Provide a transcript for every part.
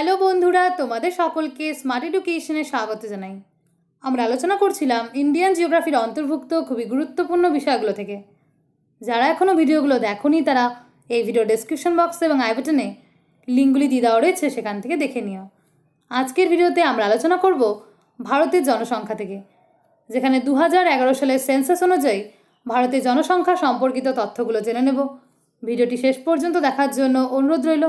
Hello বন্ধুরা, তোমাদের সকলকে স্মার্ট এডুকেশনে স্বাগত জানাই। আমরা আলোচনা করছিলাম ইন্ডিয়ান জিওগ্রাফির অন্তর্ভুক্ত খুবই গুরুত্বপূর্ণ বিষয়গুলো থেকে। যারা এখনও ভিডিওগুলো দেখোনি, তারা এই ভিডিও ডেসক্রিপশন বক্স এবং আই বাটনে লিঙ্কগুলি দিয়ে দেওয়া রয়েছে, সেখান থেকে দেখে নিও। আজকের ভিডিওতে আমরা আলোচনা করব ভারতের জনসংখ্যা থেকে, যেখানে দু হাজার এগারো সালের সেন্সাস অনুযায়ী ভারতের জনসংখ্যা সম্পর্কিত তথ্যগুলো জেনে নেব। ভিডিওটি শেষ পর্যন্ত দেখার জন্য অনুরোধ রইল।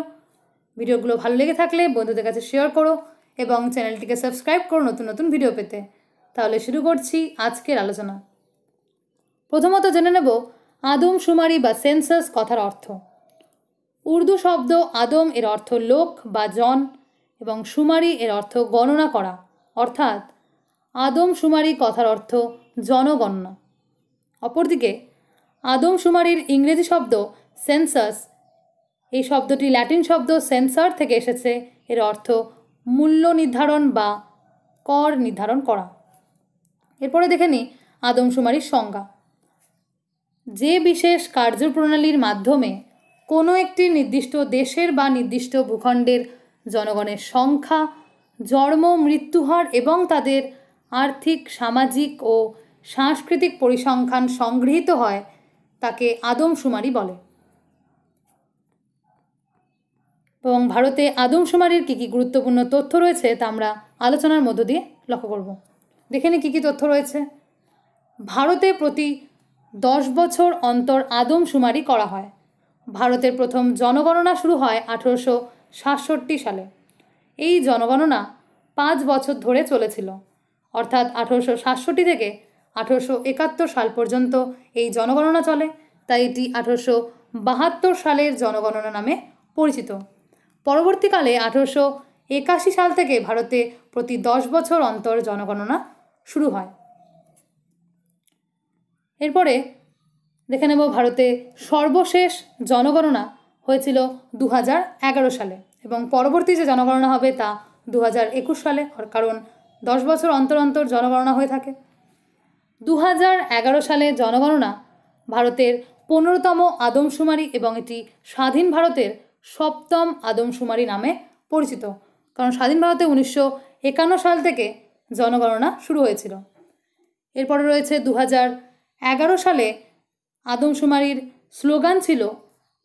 ভিডিওগুলো ভালো লেগে থাকলে বন্ধুদের কাছে শেয়ার করো এবং চ্যানেলটিকে সাবস্ক্রাইব করো নতুন নতুন ভিডিও পেতে। তাহলে শুরু করছি আজকের আলোচনা। প্রথমত জেনে নেব আদম শুমারি বা সেন্সাস কথার অর্থ। উর্দু শব্দ আদম এর অর্থ লোক বা জন এবং শুমারি এর অর্থ গণনা করা। অর্থাৎ আদম শুমারি কথার অর্থ জনগণনা। অপরদিকে আদম শুমারির ইংরেজি শব্দ সেন্সাস এই শব্দটি ল্যাটিন শব্দ সেন্সার থেকে এসেছে। এর অর্থ মূল্য নির্ধারণ বা কর নির্ধারণ করা। এরপরে দেখে নিই আদমশুমারির সংজ্ঞা। যে বিশেষ কার্যপ্রণালীর মাধ্যমে কোনো একটি নির্দিষ্ট দেশের বা নির্দিষ্ট ভূখণ্ডের জনগণের সংখ্যা, জন্ম, মৃত্যুহার এবং তাদের আর্থিক, সামাজিক ও সাংস্কৃতিক পরিসংখ্যান সংগৃহীত হয়, তাকে আদমশুমারি বলে। এবং ভারতে আদমশুমারির কী কী গুরুত্বপূর্ণ তথ্য রয়েছে তা আমরা আলোচনার মধ্য দিয়ে লক্ষ্য করব। দেখে নিই কী কী তথ্য রয়েছে। ভারতে প্রতি দশ বছর অন্তর আদমশুমারি করা হয়। ভারতের প্রথম জনগণনা শুরু হয় আঠেরোশো সাতষট্টি সালে। এই জনগণনা পাঁচ বছর ধরে চলেছিল। অর্থাৎ আঠেরোশো সাতষট্টি থেকে আঠেরোশো একাত্তর সাল পর্যন্ত এই জনগণনা চলে। তাই এটি আঠেরোশো বাহাত্তর সালের জনগণনা নামে পরিচিত। পরবর্তীকালে আঠেরোশো একাশি সাল থেকে ভারতে প্রতি দশ বছর অন্তর জনগণনা শুরু হয়। এরপরে দেখে নেব ভারতে সর্বশেষ জনগণনা হয়েছিল দু হাজার এগারো সালে এবং পরবর্তী যে জনগণনা হবে তা দু হাজার একুশ সালে কারণ দশ বছর অন্তর অন্তর জনগণনা হয়ে থাকে। দু হাজার এগারো সালে জনগণনা ভারতের পনেরোতম আদমশুমারি এবং এটি স্বাধীন ভারতের সপ্তম আদমশুমারি নামে পরিচিত। কারণ স্বাধীন ভারতে উনিশশো একান্ন সাল থেকে জনগণনা শুরু হয়েছিল। এরপরে রয়েছে দু এগারো সালে আদমশুমারির স্লোগান ছিল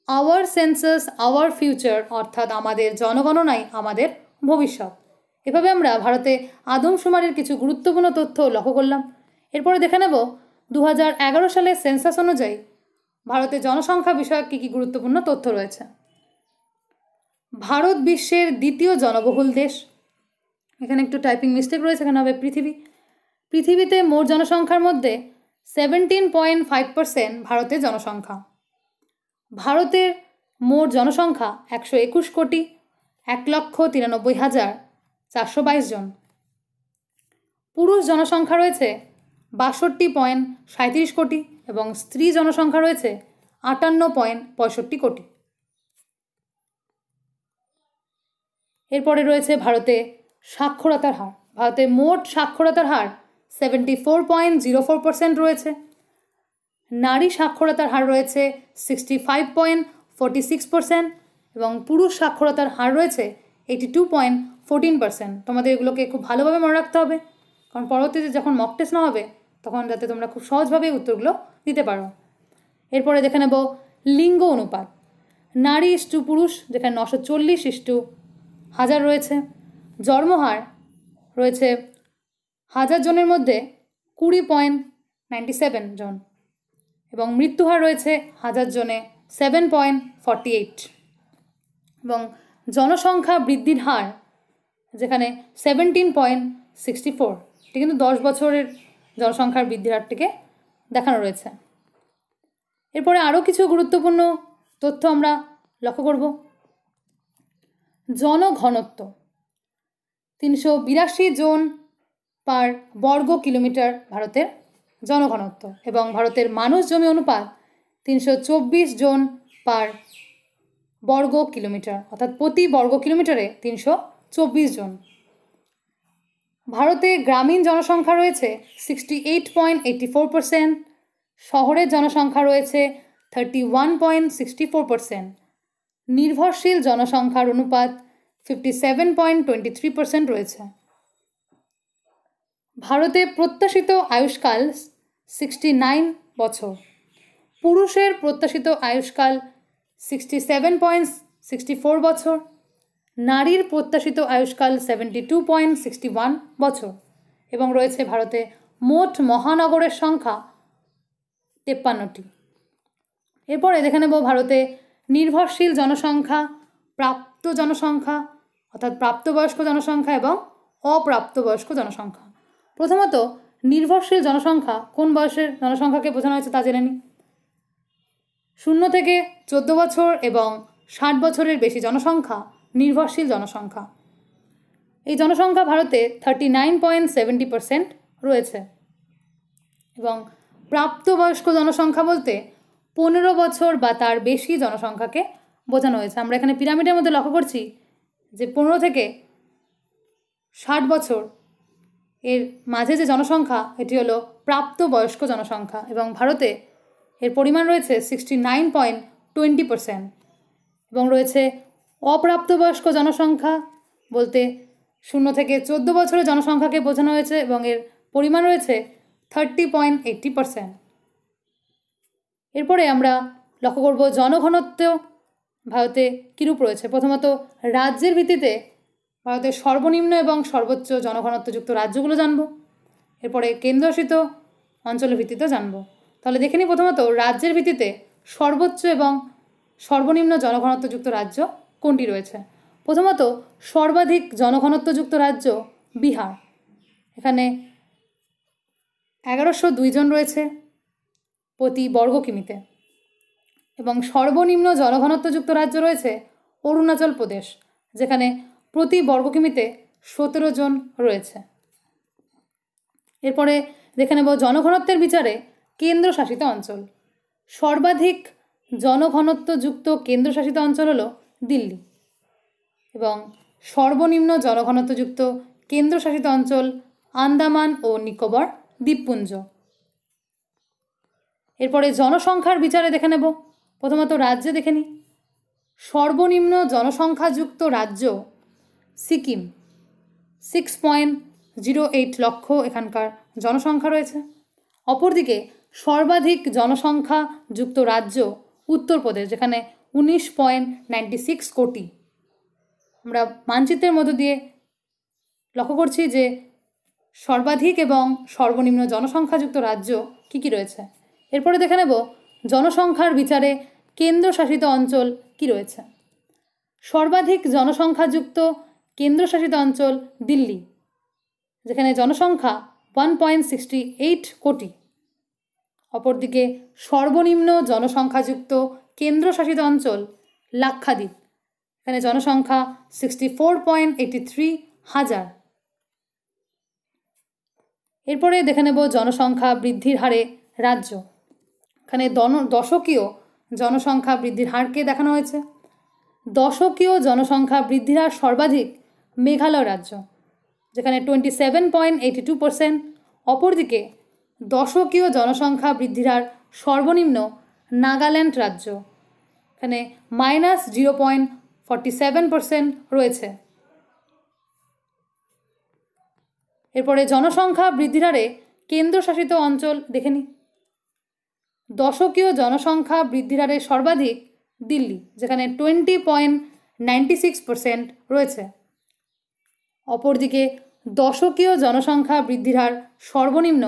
আওয়ার সেন্সাস আওয়ার ফিউচার অর্থাৎ আমাদের জনগণনাই আমাদের ভবিষ্যৎ। এভাবে আমরা ভারতে আদমশুমারির কিছু গুরুত্বপূর্ণ তথ্য লক্ষ্য করলাম। এরপরে দেখে নেব দু সালের সেন্সাস অনুযায়ী ভারতে জনসংখ্যা বিষয়ক কী কী গুরুত্বপূর্ণ তথ্য রয়েছে। ভারত বিশ্বের দ্বিতীয় জনবহুল দেশ। এখানে একটু টাইপিং মিস্টেক রয়েছে, এখানে হবে পৃথিবী। পৃথিবীতে মোট জনসংখ্যার মধ্যে সেভেন্টিন পয়েন্ট ফাইভ পার্সেন্ট ভারতের জনসংখ্যা। ভারতের মোট জনসংখ্যা একশো একুশ কোটি, এক লক্ষ তিরানব্বই হাজার চারশো বাইশ জন। পুরুষ জনসংখ্যা রয়েছে বাষট্টি পয়েন্ট সাঁত্রিশ কোটি এবং স্ত্রী জনসংখ্যা রয়েছে আটান্ন পয়েন্ট পঁয়ষট্টি কোটি। এরপরে রয়েছে ভারতে সাক্ষরতার হার। ভারতে মোট সাক্ষরতার হার seventy four point zero four percent রয়েছে। নারী সাক্ষরতার হার রয়েছে sixty five point forty six percent এবং পুরুষ সাক্ষরতার হার রয়েছে eighty two point fourteen percent তোমাদের এগুলোকে খুব ভালোভাবে মনে রাখতে হবে। কারণ পরবর্তীতে যখন মক টেস্ট না হবে, তখন যাতে তোমরা খুব সহজভাবেই উত্তরগুলো দিতে পারো। এরপরে দেখে নেব লিঙ্গ অনুপাত। নারী ইস্টু পুরুষ, যেখানে নশো চল্লিশ ইস্টু হাজার রয়েছে। জন্মহার রয়েছে হাজার জনের মধ্যে কুড়ি পয়েন্ট নাইনটি সেভেন জন এবং মৃত্যুহার রয়েছে হাজার জনে সেভেন পয়েন্ট ফর্টি এইট এবং জনসংখ্যা বৃদ্ধির হার যেখানে সেভেন্টিন পয়েন্ট সিক্সটি ফোর এটি কিন্তু দশ বছরের জনসংখ্যার বৃদ্ধির হারটিকে দেখানো রয়েছে। এরপরে আরও কিছু গুরুত্বপূর্ণ তথ্য আমরা লক্ষ্য করব। জনঘনত্ব। তিনশো বিরাশি জন পার বর্গ কিলোমিটার ভারতের জনঘনত্ব এবং ভারতের মানুষ জমি অনুপাত তিনশো চব্বিশ জন পার বর্গ কিলোমিটার, অর্থাৎ প্রতি বর্গ কিলোমিটারে তিনশো চব্বিশ জন। ভারতে গ্রামীণ জনসংখ্যা রয়েছে sixty eight point eighty four percent শহরের জনসংখ্যা রয়েছে thirty one point sixty four percent নির্ভরশীল জনসংখ্যার অনুপাত fifty seven point twenty three percent রয়েছে। ভারতে প্রত্যাশিত আয়ুষ্কাল সিক্সটি নাইন বছর। পুরুষের প্রত্যাশিত আয়ুষ্কাল sixty seven point sixty four বছর। নারীর প্রত্যাশিত আয়ুষ্কাল seventy two point sixty one বছর। এবং রয়েছে ভারতে মোট মহানগরের সংখ্যা তেপ্পান্নটি। এরপরে দেখে নেব ভারতে নির্ভরশীল জনসংখ্যা, প্রাপ্ত জনসংখ্যা, অর্থাৎ প্রাপ্তবয়স্ক জনসংখ্যা এবং অপ্রাপ্তবয়স্ক জনসংখ্যা। প্রথমত, নির্ভরশীল জনসংখ্যা, কোন বয়সের জনসংখ্যাকে বোঝানো হয়েছে তা জেনে নিই শূন্য থেকে চোদ্দ বছর এবং ষাট বছরের বেশি জনসংখ্যা, নির্ভরশীল জনসংখ্যা। এই জনসংখ্যা ভারতে thirty nine point seventy percent রয়েছে। এবং প্রাপ্তবয়স্ক জনসংখ্যা বলতে পনেরো বছর বা তার বেশি জনসংখ্যাকে বোঝানো হয়েছে। আমরা এখানে পিরামিডের মধ্যে লক্ষ্য করছি যে পনেরো থেকে ষাট বছর এর মাঝে যে জনসংখ্যা, এটি হলো প্রাপ্তবয়স্ক জনসংখ্যা এবং ভারতে এর পরিমাণ রয়েছে sixty nine point twenty percent এবং রয়েছে অপ্রাপ্তবয়স্ক জনসংখ্যা বলতে শূন্য থেকে চোদ্দ বছরের জনসংখ্যাকে বোঝানো হয়েছে এবং এর পরিমাণ রয়েছে থার্টি পয়েন্ট এইট্টি পারসেন্ট এরপরে আমরা লক্ষ্য করব জনঘনত্ব, ভারতে কীরূপ রয়েছে? প্রথমত, রাজ্যের ভিত্তিতে ভারতের সর্বনিম্ন এবং সর্বোচ্চ জনঘনত্বযুক্ত রাজ্যগুলো জানব। এরপরে কেন্দ্রশাসিত অঞ্চলের ভিত্তিতে জানব। তাহলে দেখে নিই প্রথমত, রাজ্যের ভিত্তিতে সর্বোচ্চ এবং সর্বনিম্ন জনঘনত্বযুক্ত রাজ্য কোনটি রয়েছে? প্রথমত, সর্বাধিক জনঘনত্বযুক্ত রাজ্য বিহার। এখানে এগারোশো দুইজন রয়েছে। প্রতি বর্গ কিমিতে। এবং সর্বনিম্ন জনঘনত্বযুক্ত রাজ্য রয়েছে অরুণাচল প্রদেশ, যেখানে প্রতি বর্গ কিমিতে সতেরো জন রয়েছে। এরপরে দেখে নেব জনঘনত্বের বিচারে কেন্দ্রশাসিত অঞ্চল। সর্বাধিক জনঘনত্বযুক্ত কেন্দ্রশাসিত অঞ্চল হলো দিল্লি। এবং সর্বনিম্ন জনঘনত্বযুক্ত কেন্দ্রশাসিত অঞ্চল আন্দামান ও নিকোবর দ্বীপপুঞ্জ। এরপরে জনসংখ্যার বিচারে দেখে নেব। প্রথমত রাজ্যে দেখে নিই সর্বনিম্ন জনসংখ্যাযুক্ত রাজ্য Sikkim. Six point zero eight লক্ষ এখানকার জনসংখ্যা রয়েছে। অপরদিকে সর্বাধিক জনসংখ্যা যুক্ত রাজ্য উত্তরপ্রদেশ, যেখানে উনিশ পয়েন্ট নাইনটি সিক্স কোটি। আমরা মানচিত্রের মধ্য দিয়ে লক্ষ্য করছি যে সর্বাধিক এবং সর্বনিম্ন জনসংখ্যাযুক্ত রাজ্য কী কী রয়েছে। এরপরে দেখে নেব জনসংখ্যার বিচারে কেন্দ্রশাসিত অঞ্চল কি রয়েছে। সর্বাধিক জনসংখ্যাযুক্ত কেন্দ্রশাসিত অঞ্চল দিল্লি, যেখানে জনসংখ্যা ওয়ান পয়েন্ট সিক্সটি এইট কোটি। অপরদিকে সর্বনিম্ন জনসংখ্যাযুক্ত কেন্দ্রশাসিত অঞ্চল লাক্ষাদ্বীপ, এখানে জনসংখ্যা sixty four point eighty three হাজার। এরপরে দেখে নেব জনসংখ্যা বৃদ্ধির হারে রাজ্য। এখানে দন, দশকীয় জনসংখ্যা বৃদ্ধির হারকে দেখানো হয়েছে? দশকীয় জনসংখ্যা বৃদ্ধির হার সর্বাধিক মেঘালয় রাজ্য, যেখানে twenty seven point eighty two percent অপরদিকে দশকীয় জনসংখ্যা বৃদ্ধির হার সর্বনিম্ন নাগাল্যান্ড রাজ্য, এখানে minus zero point forty seven percent রয়েছে। এরপরে জনসংখ্যা বৃদ্ধির হারে কেন্দ্রশাসিত অঞ্চল দেখে নিই দশকীয় জনসংখ্যা বৃদ্ধির হারে সর্বাধিক দিল্লি, যেখানে twenty point ninety six percent রয়েছে। অপরদিকে দশকীয় জনসংখ্যা বৃদ্ধির হার সর্বনিম্ন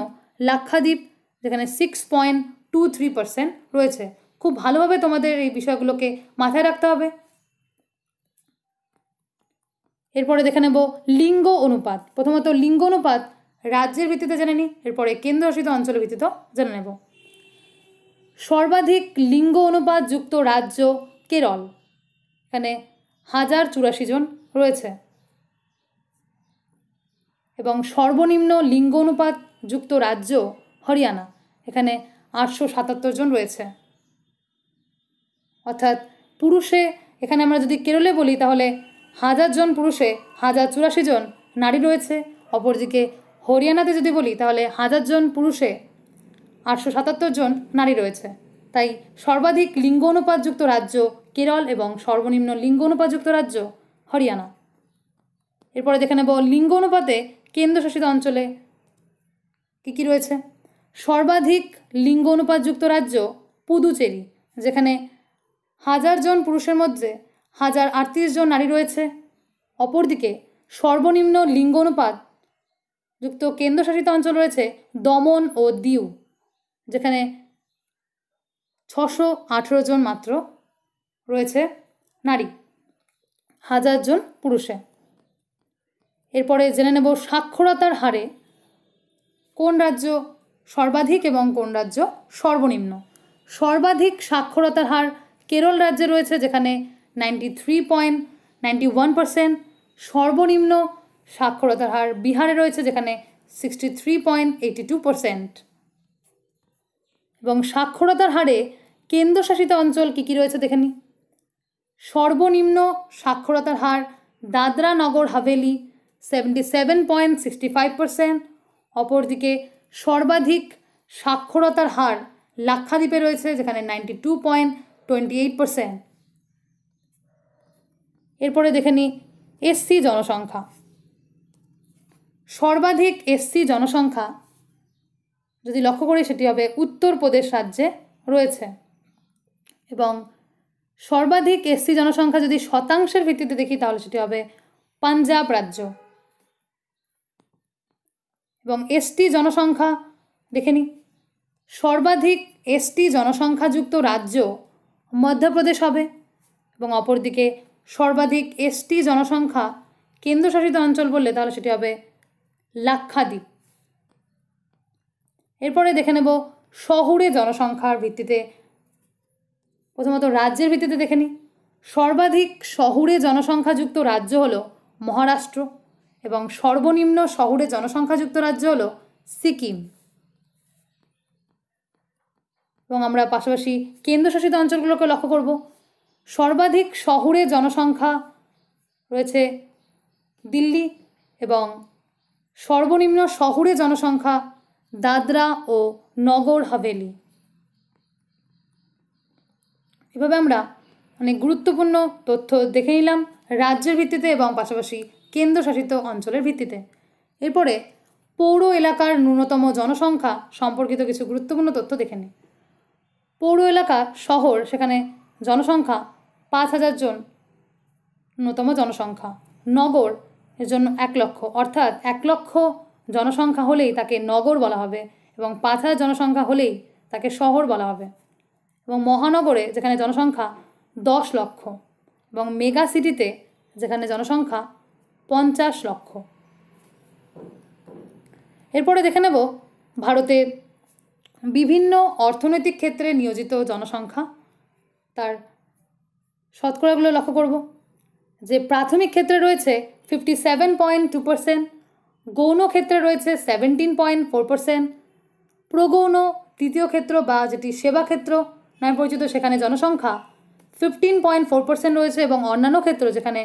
লাক্ষাদ্বীপ, যেখানে six point two three percent রয়েছে। খুব ভালোভাবে তোমাদের এই বিষয়গুলোকে মাথায় রাখতে হবে। এরপরে দেখে নেব লিঙ্গ অনুপাত। প্রথমত লিঙ্গ অনুপাত রাজ্যের ভিত্তিতে জেনে নিই এরপরে কেন্দ্রশাসিত অঞ্চলের ভিত্তিতেও জেনে নেব। সর্বাধিক লিঙ্গ অনুপাত যুক্ত রাজ্য কেরল। এখানে হাজার চুরাশি জন রয়েছে। এবং সর্বনিম্ন লিঙ্গ অনুপাত যুক্ত রাজ্য হরিয়ানা। এখানে আটশো সাতাত্তর জন রয়েছে। অর্থাৎ পুরুষে, এখানে আমরা যদি কেরলে বলি, তাহলে হাজার জন পুরুষে, হাজার চুরাশি জন নারী রয়েছে। অপরদিকে হরিয়ানাতে যদি বলি, তাহলে হাজার জন পুরুষে আটশো সাতাত্তর জন নারী রয়েছে। তাই সর্বাধিক লিঙ্গ অনুপাতযুক্ত রাজ্য কেরল এবং সর্বনিম্ন লিঙ্গ অনুপাতযুক্ত রাজ্য হরিয়ানা। এরপরে দেখে নেব লিঙ্গ অনুপাতে কেন্দ্রশাসিত অঞ্চলে কী কী রয়েছে। সর্বাধিক লিঙ্গ অনুপাতযুক্ত রাজ্য পুদুচেরি, যেখানে হাজার জন পুরুষের মধ্যে হাজার আটত্রিশ জন নারী রয়েছে। অপরদিকে সর্বনিম্ন লিঙ্গ অনুপাত যুক্ত কেন্দ্রশাসিত অঞ্চল রয়েছে দমন ও দিউ। যেখানে ছশো আঠেরো জন মাত্র রয়েছে নারী, হাজার জন পুরুষে। এরপরে জেনে নেব সাক্ষরতার হারে কোন রাজ্য সর্বাধিক এবং কোন রাজ্য সর্বনিম্ন। সর্বাধিক সাক্ষরতার হার কেরল রাজ্যে রয়েছে, যেখানে ninety three point ninety one percent সর্বনিম্ন সাক্ষরতার হার বিহারে রয়েছে, যেখানে sixty three point eighty two percent এবং সাক্ষরতার হারে কেন্দ্রশাসিত অঞ্চল কী কী রয়েছে দেখে সর্বনিম্ন সাক্ষরতার হার Dadra Nagar Haveli seventy seven point sixty five percent অপরদিকে সর্বাধিক সাক্ষরতার হার লাক্ষাদ্বীপে রয়েছে যেখানে ninety two point twenty eight percent এরপরে দেখে নিই এসসি জনসংখ্যা। সর্বাধিক এসসি জনসংখ্যা যদি লক্ষ্য করি সেটি হবে উত্তরপ্রদেশ রাজ্যে রয়েছে। এবং সর্বাধিক এসসি জনসংখ্যা যদি শতাংশের ভিত্তিতে দেখি, তাহলে সেটি হবে পাঞ্জাব রাজ্য। এবং এসটি জনসংখ্যা দেখে নিই। সর্বাধিক এসটি জনসংখ্যাযুক্ত রাজ্য মধ্যপ্রদেশ হবে এবং অপরদিকে সর্বাধিক এসটি জনসংখ্যা কেন্দ্রশাসিত অঞ্চল বললে তাহলে সেটি হবে লাক্ষাদ্বীপ। এরপরে দেখে নেব শহুরে জনসংখ্যার ভিত্তিতে। প্রথমত রাজ্যের ভিত্তিতে দেখে নিই সর্বাধিক শহুরে জনসংখ্যাযুক্ত রাজ্য হল মহারাষ্ট্র এবং সর্বনিম্ন শহুরে জনসংখ্যাযুক্ত রাজ্য হল সিকিম। এবং আমরা পাশাপাশি কেন্দ্রশাসিত অঞ্চলগুলোকে লক্ষ্য করব। সর্বাধিক শহুরে জনসংখ্যা রয়েছে দিল্লি এবং সর্বনিম্ন শহুরে জনসংখ্যা দাদরা ও নগর হাভেলি। এভাবে আমরা অনেক গুরুত্বপূর্ণ তথ্য দেখে নিলাম রাজ্যের ভিত্তিতে এবং পাশাপাশি কেন্দ্রশাসিত অঞ্চলের ভিত্তিতে। এরপরে পৌর এলাকার ন্যূনতম জনসংখ্যা সম্পর্কিত কিছু গুরুত্বপূর্ণ তথ্য দেখে নিই। পৌর এলাকা শহর, সেখানে জনসংখ্যা পাঁচ হাজার জন ন্যূনতম জনসংখ্যা। নগর, এর জন্য এক লক্ষ, অর্থাৎ এক লক্ষ জনসংখ্যা হলেই তাকে নগর বলা হবে এবং পাঁচ হাজার জনসংখ্যা হলেই তাকে শহর বলা হবে। এবং মহানগরে যেখানে জনসংখ্যা দশ লক্ষ এবং মেগা সিটিতে যেখানে জনসংখ্যা পঞ্চাশ লক্ষ। এরপরে দেখে নেব ভারতের বিভিন্ন অর্থনৈতিক ক্ষেত্রে নিয়োজিত জনসংখ্যা। তার শতকরাগুলো লক্ষ্য করব। যে প্রাথমিক ক্ষেত্রে রয়েছে fifty seven point two percent গৌণ ক্ষেত্রে রয়েছে সেভেন্টিন পয়েন্ট ফোর পার্সেন্ট প্রগৌণ তৃতীয় ক্ষেত্র বা যেটি সেবা ক্ষেত্র, নামে পরিচিত সেখানে জনসংখ্যা ফিফটিন পয়েন্ট ফোর পার্সেন্ট রয়েছে এবং অন্যান্য ক্ষেত্র যেখানে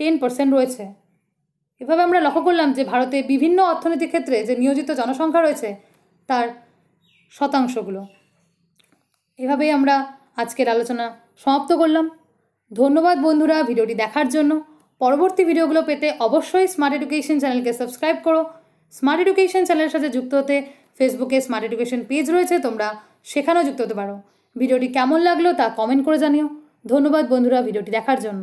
টেন পার্সেন্ট রয়েছে। এভাবে আমরা লক্ষ্য করলাম যে ভারতে বিভিন্ন অর্থনৈতিক ক্ষেত্রে যে নিয়োজিত জনসংখ্যা রয়েছে, তার শতাংশগুলো। এভাবেই আমরা আজকের আলোচনা সমাপ্ত করলাম। ধন্যবাদ বন্ধুরা ভিডিওটি দেখার জন্য। পরবর্তী ভিডিওগুলো পেতে অবশ্যই স্মার্ট এডুকেশন চ্যানেলকে সাবস্ক্রাইব করো। স্মার্ট এডুকেশন চ্যানেলের সাথে যুক্ত হতে ফেসবুকে স্মার্ট এডুকেশন পেজ রয়েছে, তোমরা সেখানেও যুক্ত হতে পারো। ভিডিওটি কেমন লাগল তা কমেন্ট করে জানিও। ধন্যবাদ বন্ধুরা ভিডিওটি দেখার জন্য।